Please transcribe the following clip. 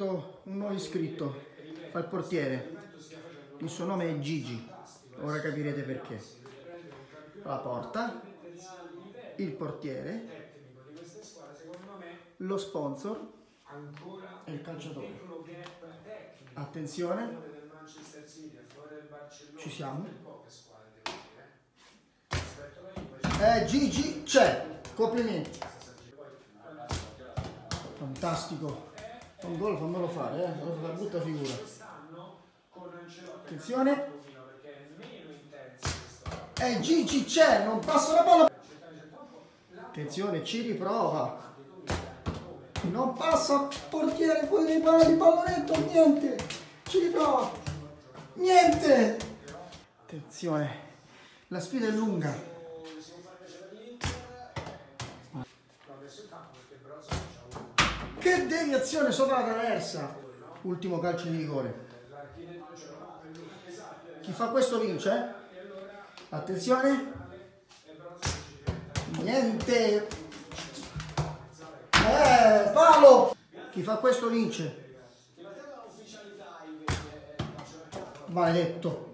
aggiunto un nuovo iscritto, fa il portiere. Il suo nome è Gigi, ora capirete perché. La porta, il portiere, lo sponsor e il calciatore. Attenzione, ci siamo. Eh, Gigi c'è, complimenti. Fantastico. Un gol fammelo fare, eh. Fa brutta figura. Attenzione. Eh, Gigi c'è, non passa la palla. Attenzione, ci riprova. Non passa portiere fuori dai pali, pallonetto, niente. Ci riprova. Niente. Attenzione. La sfida è lunga. Che deviazione sopra la traversa. Ultimo calcio di rigore. Chi fa questo vince? Attenzione. Niente. Eh, palo. Chi fa questo vince. Maledetto.